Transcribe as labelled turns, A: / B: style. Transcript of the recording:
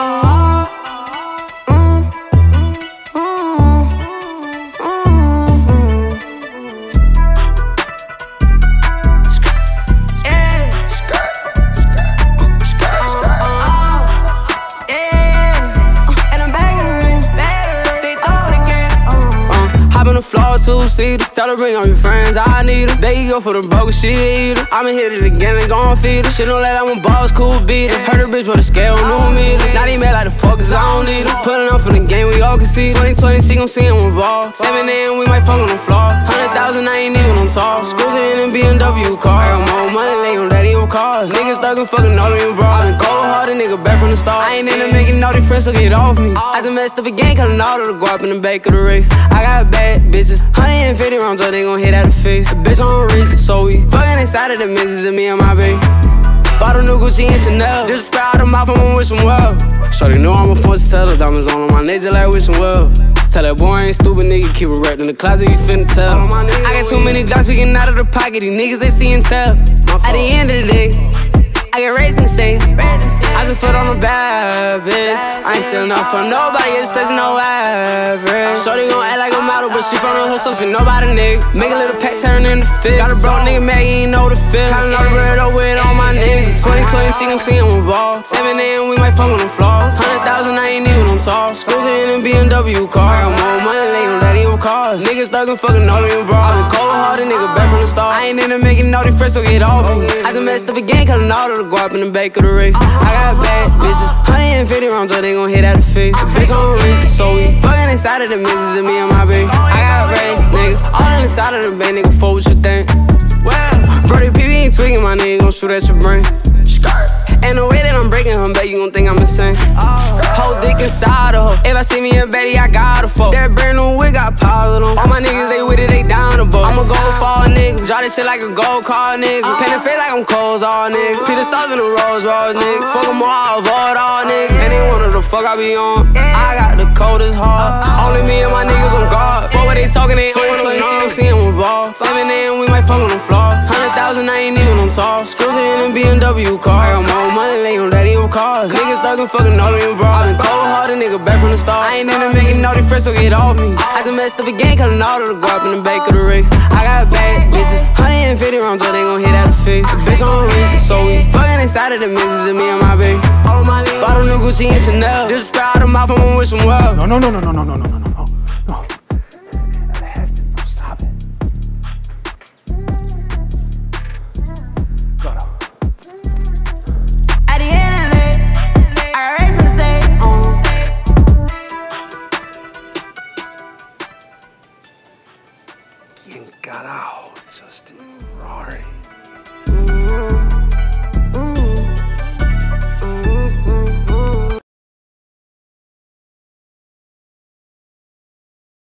A: Oh. Two-seater. Tell her bring all your friends, I need her. They go for the bogus shit eater. I'ma hit it again and gon' feed her. Shit don't let I'm a boss, cool beat it. Heard a bitch with a scale, new meter. Not even like the fuck, cause I don't need her. Pulling up for the game, we all can see 2020, she gon' see him with ball. 7 a.m., we might fuck on the floor. 100,000, I ain't even on. School in a BMW car. Gon' cars. Niggas stuck in fucking all of them bras. I been cold hearted, nigga, back from the start. I ain't into making all these friends, so get off me. Oh. I just messed up again, cutting all of the guap in the back of the race. I got bad bitches, 150 rounds, so they gon' hit out the face. A bitch on rich, so we fucking inside of the misses and me and my baby. Bought a new Gucci and Chanel. This is out of mouth, I'ma wish him well. Shorty know I'm a force teller. Diamonds on my nature like wishing well. Tell that boy I ain't stupid, nigga. Keep it wrapped in the closet, you finna tell. I got too many dogs speaking out of the pocket. These niggas, they see and tell. At the end of the day, I get raised the state. I just put on a bad bitch. I ain't stealing up for nobody, especially no average. Shorty gon' act like a model, but she from the hood, so she nobody nigga. Make a little pack turn into fit. Got a bro nigga mad, he ain't know the feel. Kinda know the bread up with all my niggas. 2020, she gon' see him ball. 7 a.m., we might fuck on the floor. In BMW car. I got more money, they gon' let him cars. Niggas stuck in fucking all of them bras. I been cold hearted, nigga, back from the start. I ain't into making all these friends, so get off me. I just messed up again, cutting all of the guap in the back of the race. I got bad bitches, 150 rounds, so they gon' hit out the face. Bitch on rich, so we fucking inside of the misses and me and my baby. I got raised niggas, all inside of the bank, nigga, for what you think. Brody PB ain't tweaking, my nigga gon' shoot at your brain. And the way that I'm breaking her back, you gon' think I'm insane. Whole dick inside of her. If I see me a Betty, I got a fuck. That brand new wig got piled on. All my niggas, they with it, they down the boat. I'm a gold fall nigga. Draw this shit like a gold car nigga. Paint the face like I'm Coles all nigga. Peter stars in the Rolls Royce nigga. Fuck them all, avoid all nigga. Any one of the fuck I be on. I got the coldest heart. Only me and my niggas on guard. Fuck what they talking, they on. So they see seeing with ball. 7 a.m., we might fuck on the floor. 100,000, I ain't even on talk. Screws in a BMW car. I got more money, they gon' daddy on cars. Niggas stuck in fucking all of them bras. I been cold hearted, nigga, back from the start. I ain't into making all these friends, so get off me. I just messed up again, cutting all of the guap in the back of the race. I got bad bitches, 150 rounds, so they gon' hit out the face. The bitch on rich, so we fucking inside of the misses and me and my baby. Bought a new Gucci and Chanel. This is style out of mouth, I'ma wish him well.
B: No, no, no, no, no, no, no, no, no, quien carajo, Justin
A: Rarri.